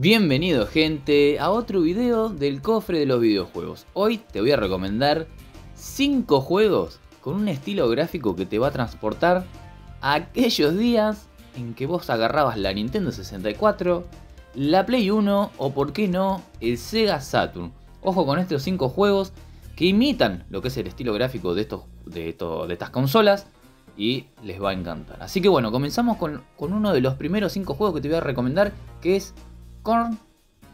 Bienvenido gente a otro video del cofre de los videojuegos. Hoy te voy a recomendar 5 juegos con un estilo gráfico que te va a transportar a aquellos días en que vos agarrabas la Nintendo 64, la Play 1 o por qué no el Sega Saturn. Ojo con estos 5 juegos que imitan lo que es el estilo gráfico de, estos, de, de estas consolas y les va a encantar. Así que bueno, comenzamos con, con uno de los primeros 5 juegos que te voy a recomendar que es Corn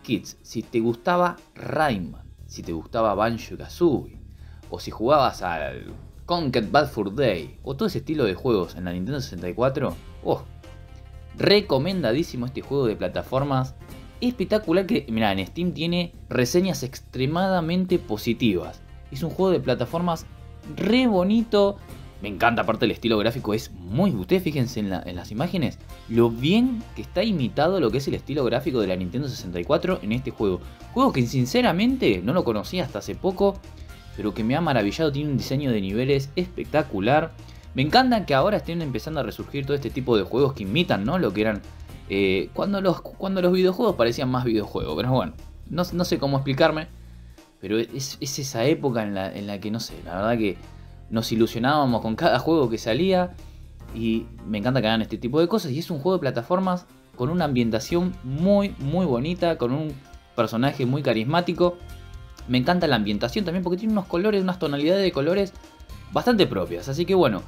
Kids, si te gustaba Rayman, si te gustaba Banjo Kazooie, o si jugabas al Conquered Bad Fur Day, o todo ese estilo de juegos en la Nintendo 64, oh, recomendadísimo este juego de plataformas. Espectacular que, mira, en Steam tiene reseñas extremadamente positivas. Es un juego de plataformas re bonito, me encanta, aparte el estilo gráfico es muy... Ustedes fíjense en, las imágenes lo bien que está imitado lo que es el estilo gráfico de la Nintendo 64 en este juego. Juego que sinceramente no lo conocía hasta hace poco, pero que me ha maravillado, tiene un diseño de niveles espectacular. Me encanta que ahora estén empezando a resurgir todo este tipo de juegos que imitan, ¿no? Lo que eran... Eh, cuando, los, cuando los videojuegos parecían más videojuegos, pero bueno, no, sé cómo explicarme, pero es, esa época en la, en la que, no sé, la verdad que nos ilusionábamos con cada juego que salía y me encanta que hagan este tipo de cosas y es un juego de plataformas con una ambientación muy muy bonita, con un personaje muy carismático. Me encanta la ambientación también porque tiene unos colores, unas tonalidades de colores bastante propias, así que bueno,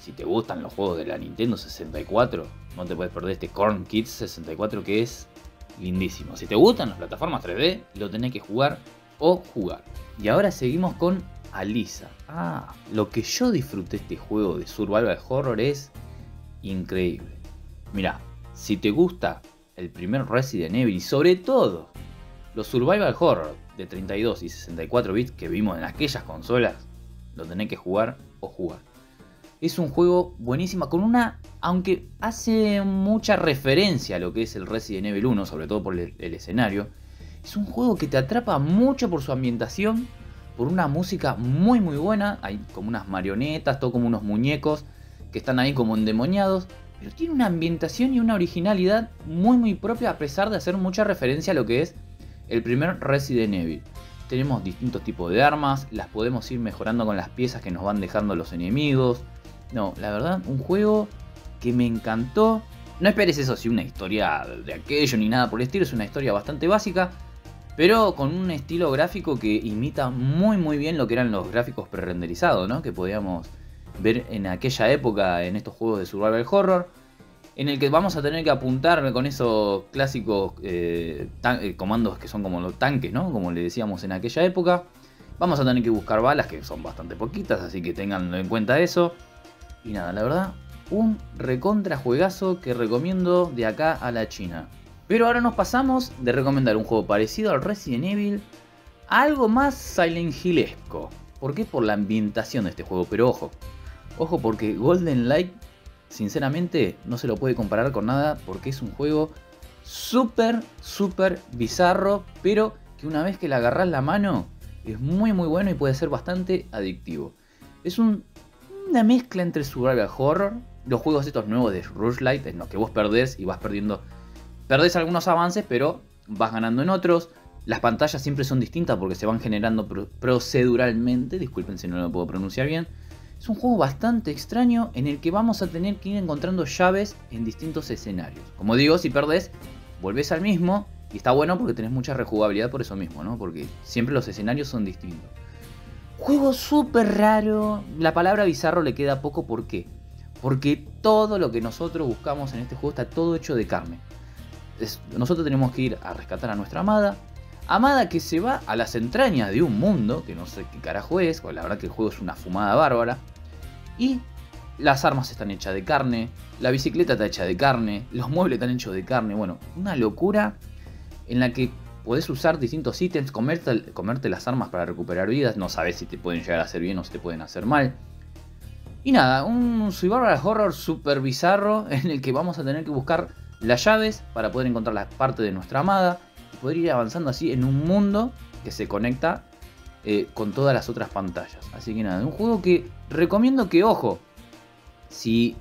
si te gustan los juegos de la Nintendo 64, no te puedes perder este Corn Kids 64 que es lindísimo. Si te gustan las plataformas 3D, lo tenés que jugar o jugar. Y ahora seguimos con Alisa. Ah, lo que yo disfruté este juego de Survival Horror es increíble. Mira, si te gusta el primer Resident Evil y sobre todo los Survival Horror de 32 y 64 bits que vimos en aquellas consolas, lo tenés que jugar o jugar. Es un juego buenísimo con una, aunque hace mucha referencia a lo que es el Resident Evil 1, sobre todo por el escenario, es un juego que te atrapa mucho por su ambientación por una música muy muy buena, hay como unas marionetas, todo como unos muñecos que están ahí como endemoniados, pero tiene una ambientación y una originalidad muy muy propia a pesar de hacer mucha referencia a lo que es el primer Resident Evil. Tenemos distintos tipos de armas, las podemos ir mejorando con las piezas que nos van dejando los enemigos. No, la verdad, un juego que me encantó. No esperes eso, si una historia de aquello ni nada por el estilo, es una historia bastante básica, pero con un estilo gráfico que imita muy muy bien lo que eran los gráficos pre-renderizados, ¿no? Que podíamos ver en aquella época en estos juegos de survival horror, en el que vamos a tener que apuntar con esos clásicos eh, eh, comandos que son como los tanques, ¿no? Como le decíamos en aquella época. Vamos a tener que buscar balas, que son bastante poquitas, así que tenganlo en cuenta eso. Y nada, la verdad, un recontra juegazo que recomiendo de acá a la China. Pero ahora nos pasamos de recomendar un juego parecido al Resident Evil a algo más Silent Hillesco. ¿Por qué? Por la ambientación de este juego. Pero ojo, ojo porque Golden Light, sinceramente, no se lo puede comparar con nada porque es un juego súper, súper bizarro, pero que una vez que le agarras la mano es muy, muy bueno y puede ser bastante adictivo. Es una mezcla entre survival horror, los juegos estos nuevos de Rushlight, en los que vos perdés y vas perdiendo Perdés algunos avances, pero vas ganando en otros. Las pantallas siempre son distintas porque se van generando proceduralmente. Disculpen si no lo puedo pronunciar bien. Es un juego bastante extraño en el que vamos a tener que ir encontrando llaves en distintos escenarios. Como digo, si perdés, volvés al mismo. Y está bueno porque tenés mucha rejugabilidad por eso mismo, ¿no? Porque siempre los escenarios son distintos. Juego súper raro. La palabra bizarro le queda poco. ¿Por qué? Porque todo lo que nosotros buscamos en este juego está todo hecho de carne nosotros tenemos que ir a rescatar a nuestra amada. Amada que se va a las entrañas de un mundo, que no sé qué carajo es, la verdad que el juego es una fumada bárbara. Y las armas están hechas de carne, la bicicleta está hecha de carne, los muebles están hechos de carne. Bueno, una locura en la que podés usar distintos ítems, comerte, comerte las armas para recuperar vidas, no sabes si te pueden llegar a hacer bien o si te pueden hacer mal. Y nada, un survival horror super bizarro en el que vamos a tener que buscar las llaves para poder encontrar la parte de nuestra amada y poder ir avanzando así en un mundo que se conecta eh, con todas las otras pantallas. Así que nada, un juego que recomiendo que, ojo, si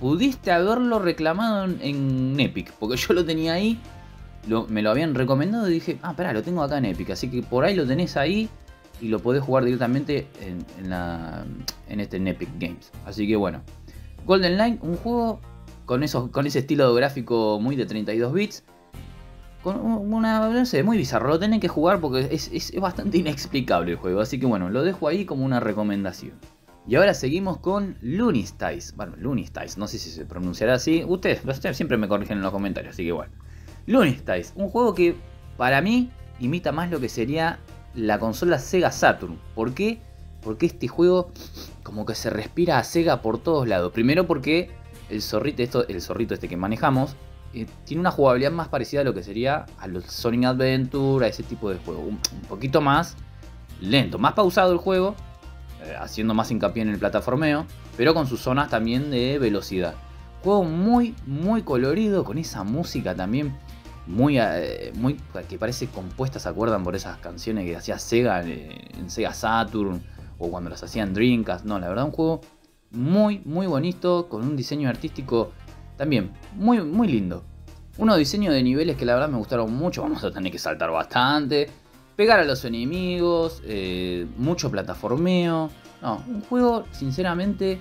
pudiste haberlo reclamado en, Epic, porque yo lo tenía ahí, me lo habían recomendado y dije, ah, espera, lo tengo acá en Epic. Así que por ahí lo tenés ahí y lo podés jugar directamente en, en este Epic Games. Así que bueno. Golden Line, un juego con, esos, con ese estilo gráfico muy de 32 bits. Con una, no sé, muy bizarro. Lo tenés que jugar porque es, es, bastante inexplicable el juego. Así que bueno, lo dejo ahí como una recomendación. Y ahora seguimos con Lunistice. Bueno, Lunistice, no sé si se pronunciará así. Ustedes, ustedes siempre me corrigen en los comentarios, así que bueno. Lunistice, un juego que para mí imita más lo que sería la consola Sega Saturn. ¿Por qué? Porque este juego como que se respira a Sega por todos lados. Primero porque el zorrito, esto, el zorrito este que manejamos eh, tiene una jugabilidad más parecida a lo que sería a los Sonic Adventure, a ese tipo de juego. Un, poquito más lento, más pausado el juego, eh, haciendo más hincapié en el plataformeo, pero con sus zonas también de velocidad. Juego muy, muy colorido, con esa música también muy, eh, muy que parece compuesta, ¿se acuerdan? Por esas canciones que hacía Sega en Sega Saturn o cuando las hacían Dreamcast. No, la verdad un juego muy, muy bonito, con un diseño artístico también muy, muy lindo. Unos diseños de niveles que la verdad me gustaron mucho, vamos a tener que saltar bastante, pegar a los enemigos, eh, mucho plataformeo. No, un juego sinceramente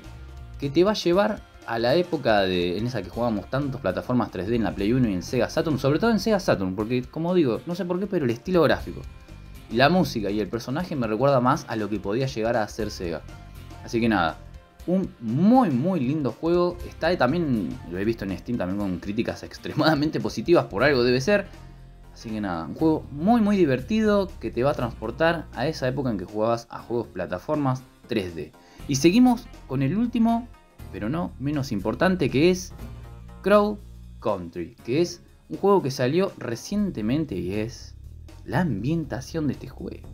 que te va a llevar a la época de, en esa que jugábamos tantas plataformas 3D en la Play 1 y en Sega Saturn, sobre todo en Sega Saturn, porque como digo, no sé por qué, pero el estilo gráfico, la música y el personaje me recuerda más a lo que podía llegar a hacer Sega. Así que nada, un muy muy lindo juego, está también, lo he visto en Steam también con críticas extremadamente positivas, por algo debe ser. Así que nada, un juego muy muy divertido que te va a transportar a esa época en que jugabas a juegos plataformas 3D. Y seguimos con el último pero no menos importante, que es Crow Country, que es un juego que salió recientemente y es la ambientación de este juego.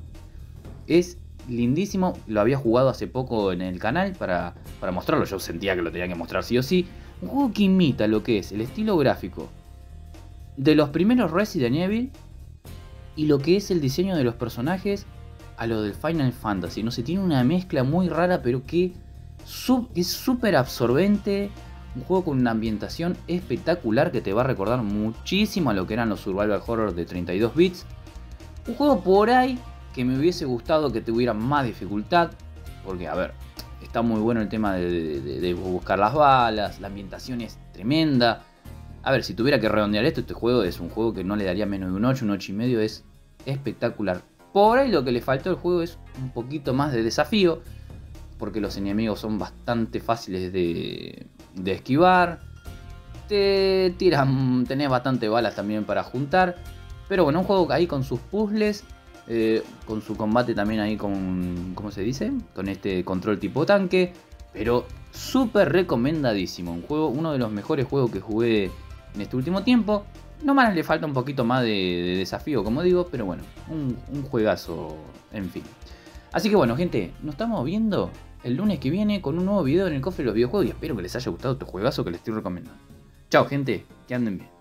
Es lindísimo, lo había jugado hace poco en el canal para, para mostrarlo, yo sentía que lo tenía que mostrar sí o sí. Un juego que imita lo que es el estilo gráfico de los primeros Resident Evil y lo que es el diseño de los personajes a lo del Final Fantasy. No sé, tiene una mezcla muy rara, pero que es súper absorbente. Un juego con una ambientación espectacular que te va a recordar muchísimo a lo que eran los survival horror de 32 bits. Un juego por ahí que me hubiese gustado que tuviera más dificultad. Porque, a ver, está muy bueno el tema de, buscar las balas. La ambientación es tremenda. A ver, si tuviera que redondear esto, este juego es un juego que no le daría menos de un 8, un 8 y medio. Es espectacular. Por ahí lo que le faltó al juego es un poquito más de desafío porque los enemigos son bastante fáciles de, esquivar. Te tiran, tenés bastante balas también para juntar. Pero bueno, un juego ahí con sus puzzles, eh, con su combate también ahí con, ¿cómo se dice? Con este control tipo tanque. Pero súper recomendadísimo. Un juego, uno de los mejores juegos que jugué en este último tiempo. No más le falta un poquito más de, desafío, como digo, pero bueno, un, un juegazo, en fin. Así que bueno, gente, nos estamos viendo el lunes que viene con un nuevo video en el cofre de los videojuegos y espero que les haya gustado este juegazo que les estoy recomendando. Chao gente, que anden bien.